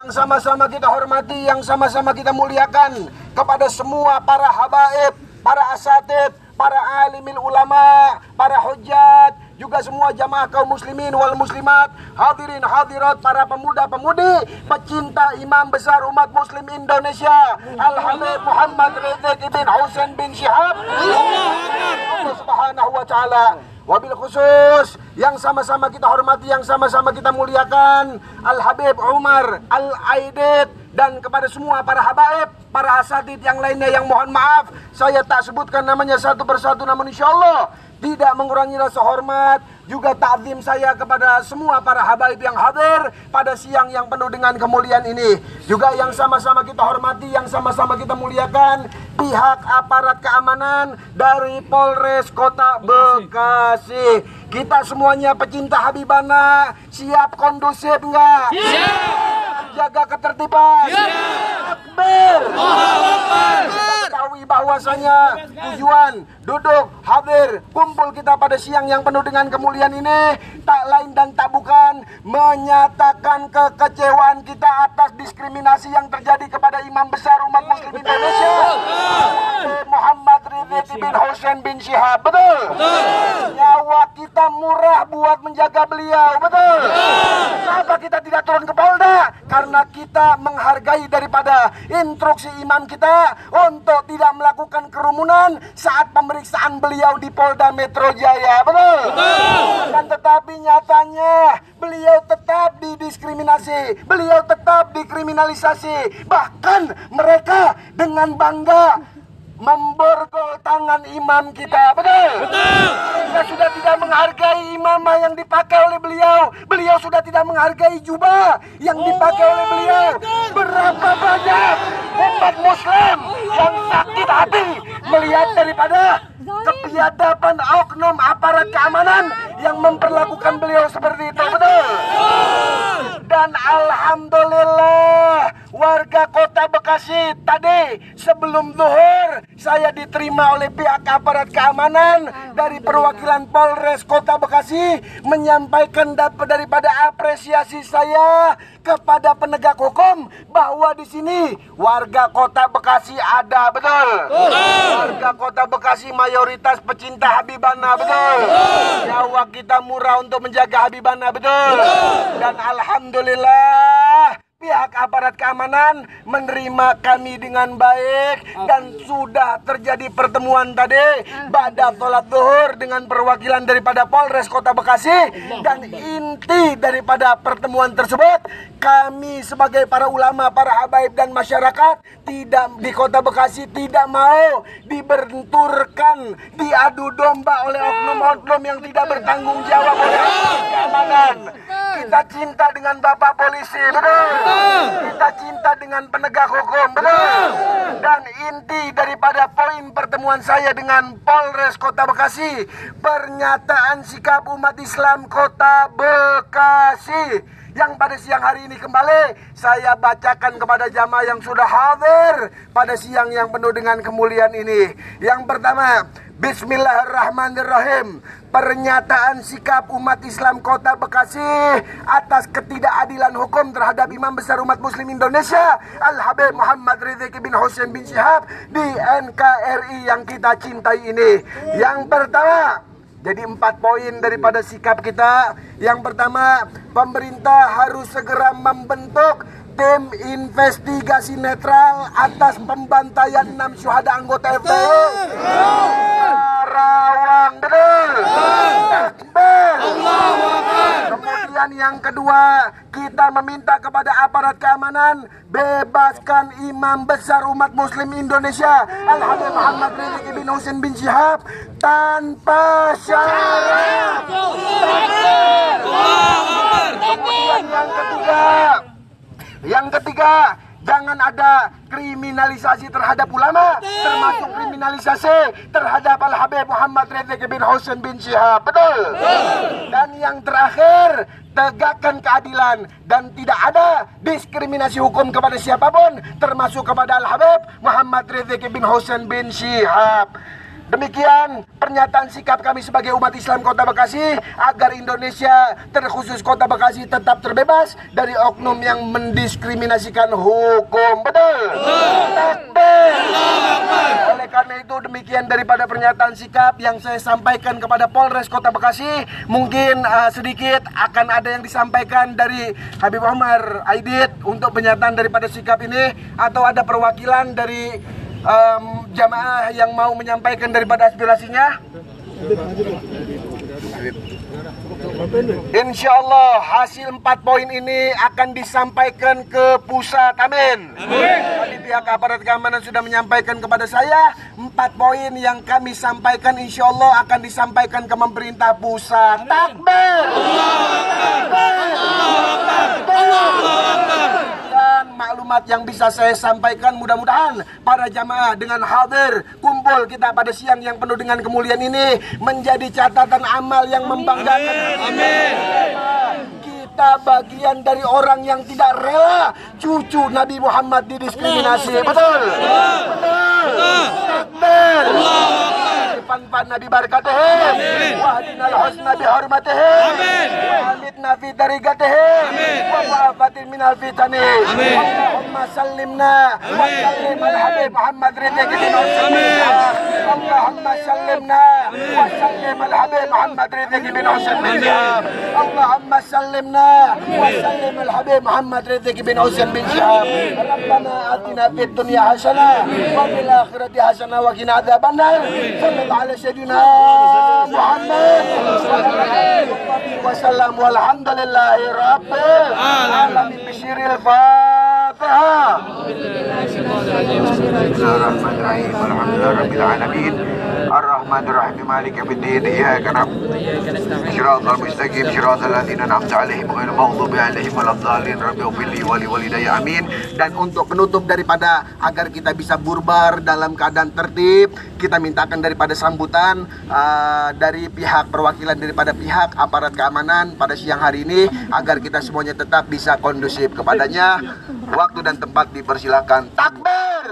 Yang sama-sama kita hormati, yang sama-sama kita muliakan kepada semua para habaib, para asatid, para alimil ulama, para hujat, juga semua jamaah kaum muslimin wal muslimat, hadirin hadirat, para pemuda-pemudi, pecinta imam besar umat muslim Indonesia, Al-Habib Muhammad Ridzik bin Husain bin Syihab. Allah Subhanahu wa taala Wabil khusus yang sama-sama kita hormati, yang sama-sama kita muliakan Al Habib Umar Al Aidid dan kepada semua para habaib, para asatid yang lainnya yang mohon maaf saya tak sebutkan namanya satu persatu namun insya Allah tidak mengurangi rasa hormat juga takzim saya kepada semua para habaib yang hadir pada siang yang penuh dengan kemuliaan ini. Juga yang sama-sama kita hormati yang sama-sama kita muliakan pihak aparat keamanan dari Polres Kota Bekasi. Kita semuanya pecinta Habibana siap kondusif enggak? Siap! Jaga ketertiban. Siap! Akbar ketahui bahwasanya tujuan duduk hadir kumpul kita pada siang yang penuh dengan kemuliaan ini tak lain dan tak bukan menyatakan kekecewaan kita atas diskriminasi yang terjadi kepada imam besar umat muslim Indonesia Muhammad Ridhi bin Hussein bin Syihab. Betul? Nyawa kita murah buat menjaga beliau betul? kenapa kita tidak turun ke Polda karena kita menghargai daripada instruksi imam kita untuk tidak melakukan kerumunan saat pemeriksaan beliau di Polda Metro Jaya. Betul? Betul. Dan tetapi nyatanya beliau tetap didiskriminasi, beliau tetap dikriminalisasi. Bahkan mereka dengan bangga memborgol tangan imam kita. Betul? Betul. Kita sudah tidak menghargai imamah yang dipakai oleh beliau. Beliau sudah tidak menghargai jubah yang dipakai oleh beliau. Berapa banyak umat muslim yang sakit hati melihat daripada kebiadaban oknum aparat keamanan yang memperlakukan beliau seperti itu. Betul? Dan alhamdulillah warga kota Bekasi tadi sebelum zuhur saya diterima oleh pihak aparat keamanan dari perwakilan Polres Kota Bekasi menyampaikan daripada apresiasi saya kepada penegak hukum bahwa di sini warga kota Bekasi ada betul. Warga kota Bekasi mayoritas pecinta Habibana betul. Nyawa kita murah untuk menjaga Habibana betul. Dan alhamdulillah pihak aparat keamanan menerima kami dengan baik dan sudah terjadi pertemuan tadi. Pada sholat zuhur dengan perwakilan daripada Polres Kota Bekasi. Dan inti daripada pertemuan tersebut kami sebagai para ulama, para habaib dan masyarakat tidak di Kota Bekasi tidak mau dibenturkan, diadu domba oleh oknum-oknum yang tidak bertanggung jawab oleh keamanan. Kita cinta dengan Bapak polisi, betul. Kita cinta dengan penegak hukum, betul. Dan inti daripada poin pertemuan saya dengan Polres Kota Bekasi, pernyataan sikap umat Islam Kota Bekasi yang pada siang hari ini kembali saya bacakan kepada jamaah yang sudah hadir pada siang yang penuh dengan kemuliaan ini. Yang pertama, Bismillahirrahmanirrahim. Pernyataan sikap umat Islam Kota Bekasi atas ketidakadilan hukum terhadap Imam Besar Umat Muslim Indonesia Al-Habib Muhammad Ridzik bin Hussein bin Syihab di NKRI yang kita cintai ini. Yang pertama, jadi empat poin daripada sikap kita. Yang pertama, pemerintah harus segera membentuk tim investigasi netral atas pembantaian enam syuhada anggota FPI. Karawang betul. Kemudian yang kedua, kita meminta kepada aparat keamanan bebaskan imam besar umat muslim Indonesia Al-Habib Muhammad Ridzik bin Husain bin Syihab tanpa syarat. Kemudian yang ketiga, yang ketiga, jangan ada kriminalisasi terhadap ulama, termasuk kriminalisasi terhadap Al Habib Muhammad Ridzik bin Husain bin Syihab. Betul? Dan yang terakhir, tegakkan keadilan dan tidak ada diskriminasi hukum kepada siapa pun, termasuk kepada Al Habib Muhammad Ridzik bin Husain bin Syihab. Demikian pernyataan sikap kami sebagai umat Islam Kota Bekasi agar Indonesia terkhusus Kota Bekasi tetap terbebas dari oknum yang mendiskriminasikan hukum. Betul? Oleh karena itu demikian daripada pernyataan sikap yang saya sampaikan kepada Polres Kota Bekasi. Mungkin uh, sedikit akan ada yang disampaikan dari Habib Omar Aidit untuk pernyataan daripada sikap ini atau ada perwakilan dari um, jamaah yang mau menyampaikan daripada aspirasinya? Insya Allah hasil empat poin ini akan disampaikan ke pusat. Amin. Tadi pihak aparat keamanan sudah menyampaikan kepada saya empat poin yang kami sampaikan insya Allah akan disampaikan ke pemerintah pusat. Takbir. Dan yang bisa saya sampaikan mudah-mudahan para jamaah dengan hadir kumpul kita pada siang yang penuh dengan kemuliaan ini menjadi catatan amal yang membanggakan. Amin. Kita bagian dari orang yang tidak rela cucu Nabi Muhammad didiskriminasi. Betul. Betul. Takbir. Fanfan Nabi barakatihim. Wahdinal husna bihormatihim. Wa fi tariqatihim. Wa minal fitani. Allahumma sallimna. Wa Muhammad Ridha bin Allahumma sallimna. Wa sallim al Habib Muhammad Ridha bin Allahumma sallimna. Wa Muhammad Ridha bin Husain bin hasanah wa fil akhirati hasanah على سيدنا محمد وسلم. والحمد لله رب العالمين بشير الفاتحة بسم الله الرحمن الرحيم الحمد لله رب العالمين الرحمن الرحيم مالك يوم الدين إياك نعبد صراط المستقيم صراط الذين أنعمت عليهم غير المغضوب عليهم ولا الضالين رب اغفر لي ولوالدي amin dan untuk penutup daripada agar kita bisa burbar dalam keadaan tertib kita mintakan daripada sambutan uh, dari pihak perwakilan daripada pihak aparat keamanan pada siang hari ini agar kita semuanya tetap bisa kondusif kepadanya waktu dan tempat dipersilakan takbir